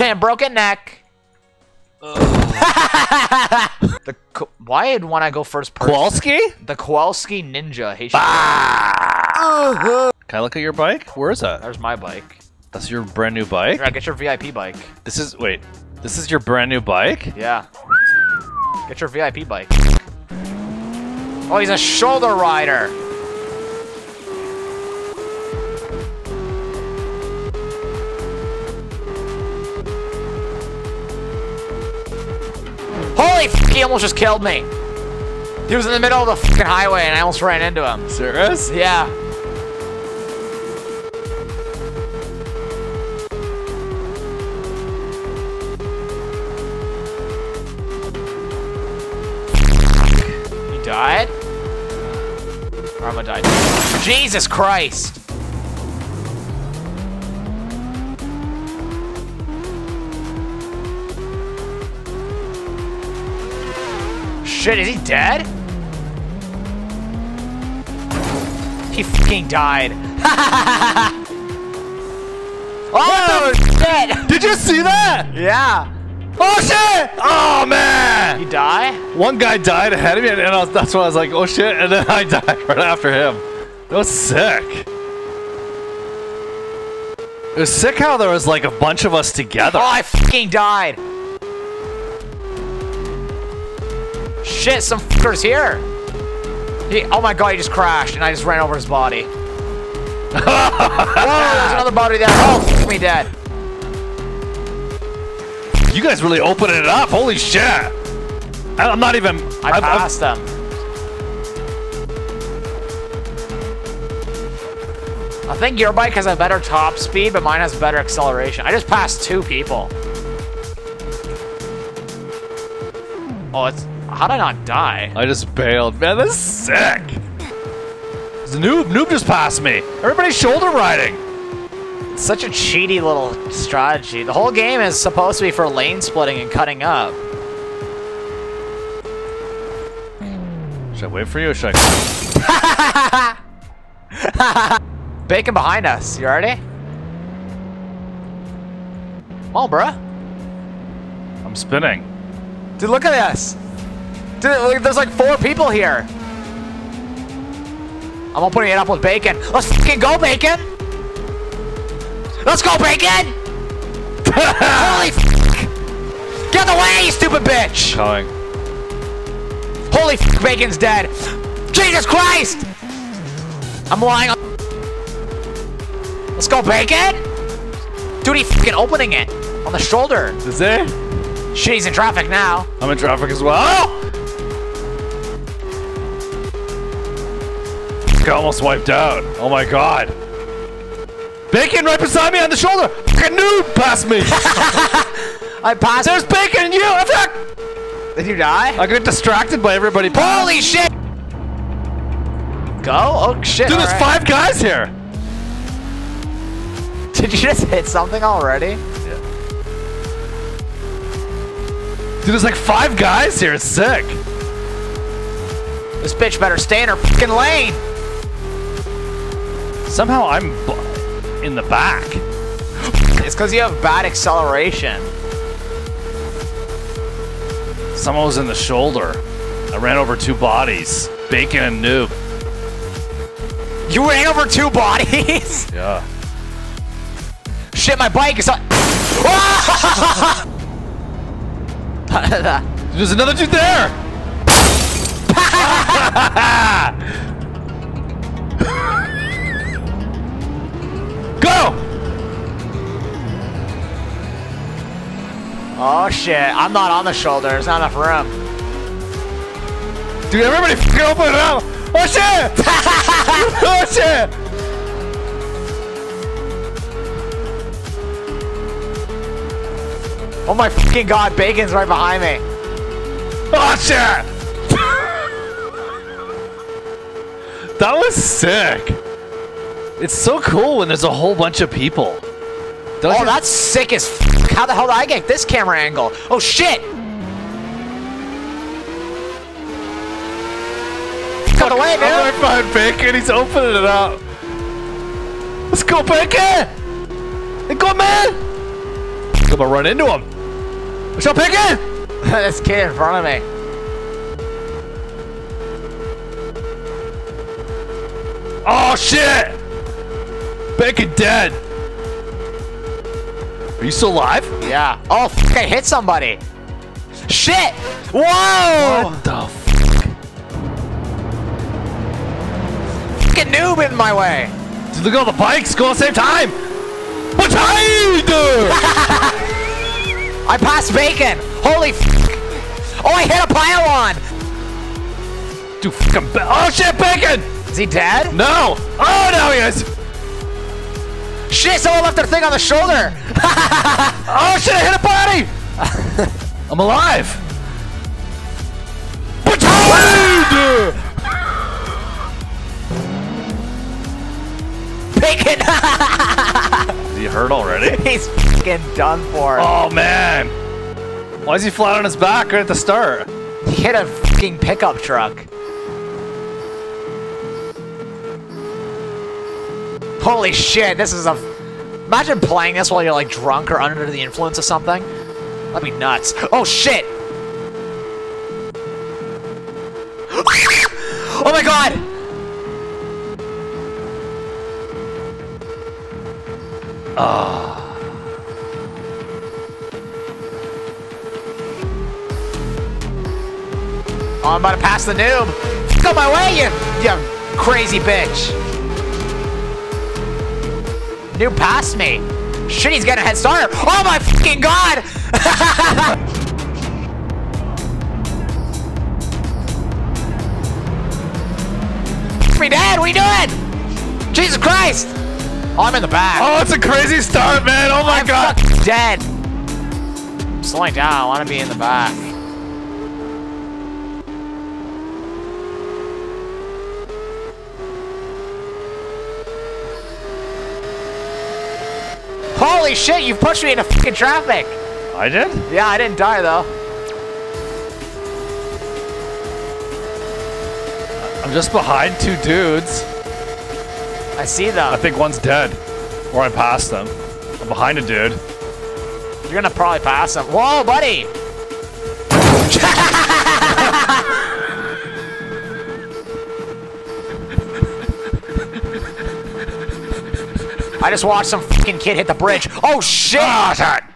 and broken neck. the why did when I go first person? Kawalski? The Kawalski Ninja. Hey, uh-huh. Can I look at your bike? Where is that? there's my bike. That's your brand new bike? Here, get your VIP bike. This is wait. This is your brand new bike? Yeah. Get your VIP bike. Oh, he's a shoulder rider. Holy f he almost just killed me. He was in the middle of the fucking highway and I almost ran into him. Serious? Yeah. He died? Rama died. Jesus Christ! Shit, is he dead? He fucking died. oh shit! Did you see that? Yeah. Oh shit! Oh man! He die? One guy died ahead of me, and I was, that's why I was like, oh shit, and then I died right after him. That was sick. It was sick how there was like a bunch of us together. Oh, I fucking died. Shit, some fuckers here. He, oh my god, he just crashed and I just ran over his body. oh, there's another body there. Oh, fuck me dead. You guys really opening it up. Holy shit. I'm not even. I I've- I've- passed them. I think your bike has a better top speed, but mine has better acceleration. I just passed two people. Oh, it's. How did I not die? I just bailed. Man, that's sick. The noob, noob just passed me. Everybody's shoulder riding. It's such a cheaty little strategy. The whole game is supposed to be for lane splitting and cutting up. Should I wait for you or should I? Bacon behind us. You ready? Come on, bruh. I'm spinning. Dude, look at this. Dude, there's like four people here. I'm gonna put it up with bacon. Let's fucking go, bacon! Let's go, bacon! Holy Get out the way, you stupid bitch! Coming. Holy f bacon's dead! Jesus Christ! I'm lying on. Let's go, bacon! Dude, he fucking opening it on the shoulder. Is it? Shit, he's in traffic now. I'm in traffic as well. Got almost wiped out. Oh my god. Bacon right beside me on the shoulder. Fucking noob past me. I passed. There's bacon and you. Attack. Did you die? I got distracted by everybody. past. Holy shit! Go? Oh shit! Dude, there's alright. five guys here. Did you just hit something already? Dude, there's like five guys here. It's sick. This bitch better stay in her fucking lane. Somehow I'm in the back. It's because you have bad acceleration. Someone was in the shoulder. I ran over two bodies. Bacon and noob. You ran over two bodies. Yeah. Shit, my bike is on. There's another dude there. oh shit! I'm not on the shoulder. There's not enough room. Dude, everybody fucking open it up! Oh shit! oh shit! Oh my fucking god! Bacon's right behind me. Oh shit! that was sick. It's so cool when there's a whole bunch of people. Don't Oh, you- that's sick as. How the hell did I get this camera angle? Oh shit! Out of the way, I'm man. right behind Bacon. He's opening it up. Let's go, Bacon! Hey, go, man! I'm gonna run into him. Michelle Pickett! this kid in front of me. Oh shit! Bacon dead. Are you still alive? Yeah. Oh, f I hit somebody. Shit! Whoa! What the f- Fucking noob in my way. Dude, look at all the bikes go at the same time! What I passed bacon. Holy f Oh, I hit a pylon. Dude, fucking Oh shit, bacon! Is he dead? No! Oh, now he is! Shit, someone left their thing on the shoulder. Oh shit, I hit a body! I'm alive! What I Bacon. do? Is he hurt already? He's fucking done for. Oh man! Why is he flat on his back right at the start? He hit a fucking pickup truck. Holy shit, this is a... Imagine playing this while you're like drunk or under the influence of something. That'd be nuts. Oh shit! oh my god! Oh, I'm about to pass the noob. Go my way, you, you crazy bitch. Noob past me. Shit, he's getting a head start. Oh my fucking god! me dead, are you doing? Jesus Christ! Oh, I'm in the back. Oh, it's a crazy start, man! Oh my I'm god! dead. I'm slowing down, I want to be in the back. Holy shit, you pushed me into fucking traffic! I did? Yeah, I didn't die though. I'm just behind two dudes. I see them. I think one's dead. Or I passed them. I'm behind a dude. You're gonna probably pass them. Whoa, buddy! I just watched some fucking kid hit the bridge. Oh shit! Ah, shit!